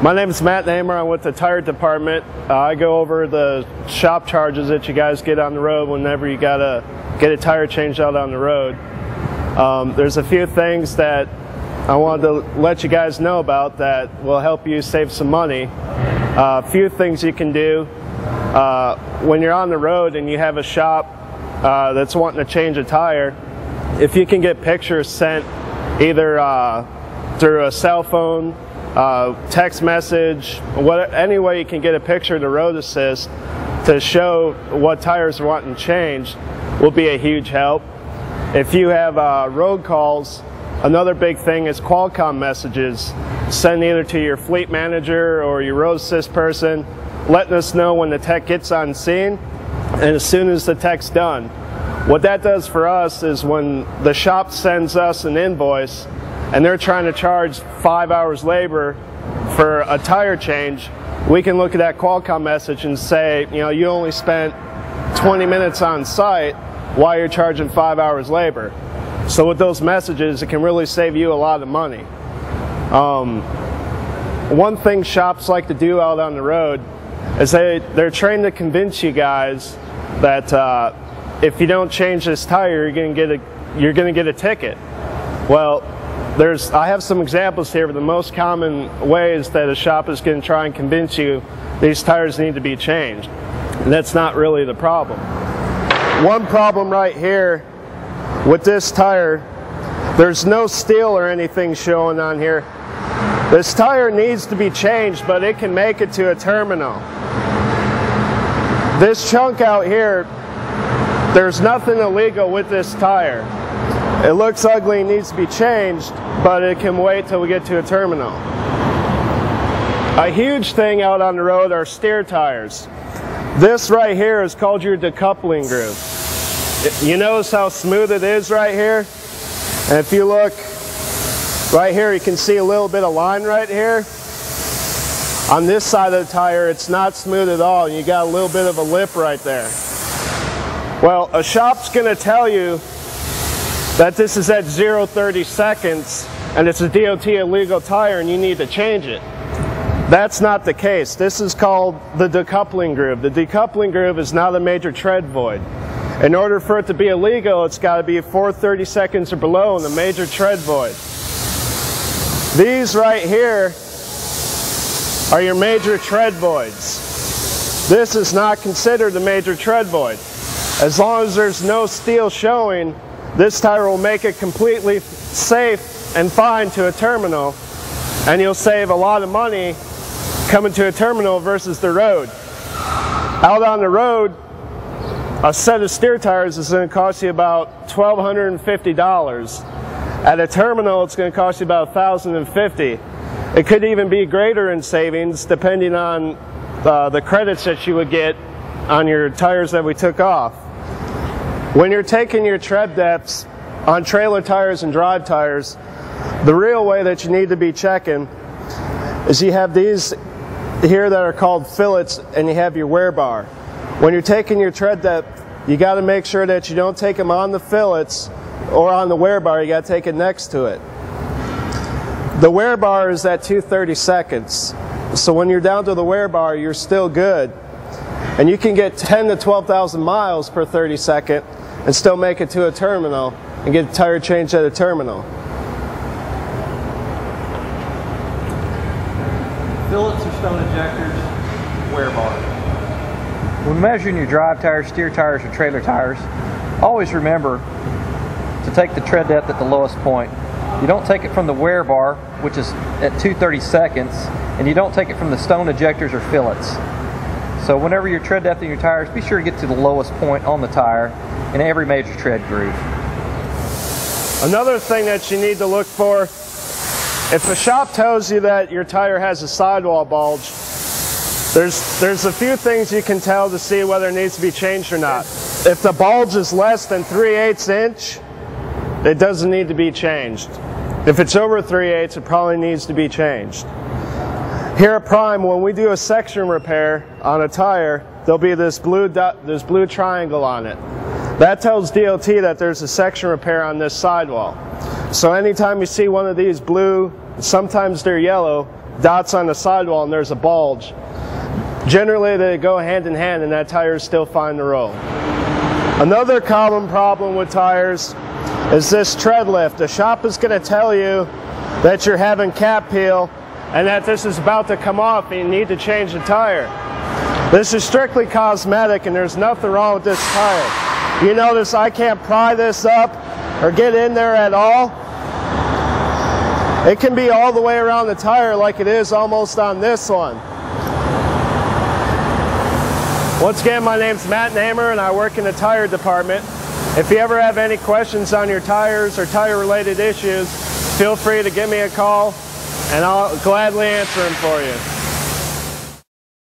My name is Matt Namer. I'm with the tire department. Uh, I go over the shop charges that you guys get on the road whenever you gotta get a tire changed out on the road. Um, there's a few things that I wanted to let you guys know about that will help you save some money. A uh, few things you can do uh, when you're on the road and you have a shop uh, that's wanting to change a tire. If you can get pictures sent either uh, through a cell phone uh, text message, what, any way you can get a picture to Road Assist to show what tires are wanting changed will be a huge help. If you have uh, road calls, another big thing is Qualcomm messages. Send either to your fleet manager or your Road Assist person, letting us know when the tech gets on scene and as soon as the tech's done. What that does for us is when the shop sends us an invoice, and they're trying to charge five hours labor for a tire change, we can look at that Qualcomm message and say, you know, you only spent 20 minutes on site while you're charging five hours labor. So with those messages, it can really save you a lot of money. Um, one thing shops like to do out on the road is they, they're trying to convince you guys that uh, if you don't change this tire, you're going to get a, you're going to get a ticket. Well, there's, I have some examples here of the most common ways that a shop is going to try and convince you these tires need to be changed. And that's not really the problem. One problem right here with this tire, there's no steel or anything showing on here. This tire needs to be changed, but it can make it to a terminal. This chunk out here, there's nothing illegal with this tire. It looks ugly and needs to be changed, but it can wait till we get to a terminal. A huge thing out on the road are steer tires. This right here is called your decoupling groove. You notice how smooth it is right here? And if you look right here, you can see a little bit of line right here. On this side of the tire, it's not smooth at all. You got a little bit of a lip right there. Well, a shop's gonna tell you that this is at 0 30 seconds and it's a DOT illegal tire and you need to change it. That's not the case. This is called the decoupling groove. The decoupling groove is not a major tread void. In order for it to be illegal, it's got to be 430 seconds or below in the major tread void. These right here are your major tread voids. This is not considered a major tread void. As long as there's no steel showing, this tire will make it completely safe and fine to a terminal and you'll save a lot of money coming to a terminal versus the road. Out on the road, a set of steer tires is going to cost you about $1,250. At a terminal, it's going to cost you about 1,050. It could even be greater in savings depending on uh, the credits that you would get on your tires that we took off. When you're taking your tread depths on trailer tires and drive tires, the real way that you need to be checking is you have these here that are called fillets and you have your wear bar. When you're taking your tread depth, you got to make sure that you don't take them on the fillets or on the wear bar, you got to take it next to it. The wear bar is at 230 seconds. So when you're down to the wear bar, you're still good. And you can get 10 to 12,000 miles per 30 second and still make it to a terminal and get a tire changed at a terminal. Fillets or stone ejectors, wear bar. When measuring your drive tires, steer tires, or trailer tires, always remember to take the tread depth at the lowest point. You don't take it from the wear bar, which is at 230 seconds, and you don't take it from the stone ejectors or fillets. So whenever you're tread depth in your tires, be sure to get to the lowest point on the tire in every major tread groove. Another thing that you need to look for, if a shop tells you that your tire has a sidewall bulge, there's, there's a few things you can tell to see whether it needs to be changed or not. If the bulge is less than 3 8 inch, it doesn't need to be changed. If it's over 3 8 it probably needs to be changed. Here at Prime, when we do a section repair on a tire, there'll be this blue dot, this blue triangle on it. That tells DOT that there's a section repair on this sidewall. So anytime you see one of these blue, sometimes they're yellow, dots on the sidewall and there's a bulge. Generally, they go hand in hand and that tire is still fine to roll. Another common problem with tires is this tread lift. The shop is going to tell you that you're having cap peel and that this is about to come off and you need to change the tire. This is strictly cosmetic and there's nothing wrong with this tire. You notice I can't pry this up or get in there at all. It can be all the way around the tire like it is almost on this one. Once again, my name's Matt Namer and I work in the tire department. If you ever have any questions on your tires or tire related issues, feel free to give me a call and I'll gladly answer them for you.